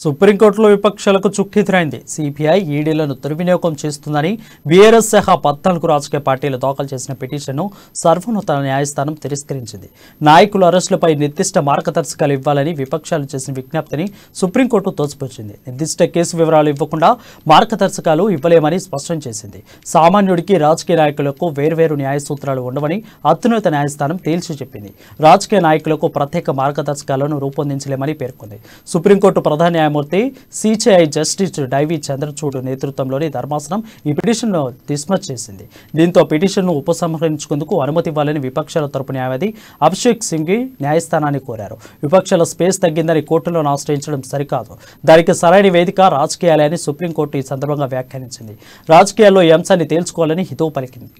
సుప్రీంకోర్టులో విపక్షాలకు చుక్కెదురైంది సిపిఐ ఈడీలను దుర్వినియోగం చేస్తుందని బీఆర్ఎస్ సహా పద్నాలుగు రాజకీయ పార్టీలు దాఖలు చేసిన పిటిషన్ను సర్వోన్నత న్యాయస్థానం తిరస్కరించింది. నాయకుల అరెస్టులపై నిర్దిష్ట మార్గదర్శకాలు ఇవ్వాలని విపక్షాలు చేసిన విజ్ఞప్తిని సుప్రీంకోర్టు తోసిపుచ్చింది. నిర్దిష్ట కేసు వివరాలు ఇవ్వకుండా మార్గదర్శకాలు ఇవ్వలేమని స్పష్టం చేసింది. సామాన్యుడికి రాజకీయ నాయకులకు వేర్వేరు న్యాయ సూత్రాలు ఉండవని అత్యున్నత న్యాయస్థానం తేల్చి చెప్పింది. రాజకీయ నాయకులకు ప్రత్యేక మార్గదర్శకాలను రూపొందించలేమని పేర్కొంది. సుప్రీంకోర్టు ప్రధాన న్యాయమూర్తి సిసిఐ జస్టిస్ డైవి చంద్రచూడ్ నేతృత్వంలోని ధర్మాసనం ఈ పిటిషన్ను డిస్మస్ చేసింది. దీంతో పిటిషన్ను ఉపసంహరించుకుందుకు అనుమతి ఇవ్వాలని విపక్షాల తరపు న్యాయవాది అభిషేక్ సింఘి న్యాయస్థానాన్ని కోరారు. విపక్షాల స్పేస్ తగ్గిందని కోర్టులను ఆశ్రయించడం సరికాదు. దానికి సరైన వేదిక రాజకీయాలే అని సుప్రీంకోర్టు ఈ సందర్భంగా వ్యాఖ్యానించింది. రాజకీయాల్లో ఈ అంశాన్ని తేల్చుకోవాలని హితవు పలికింది.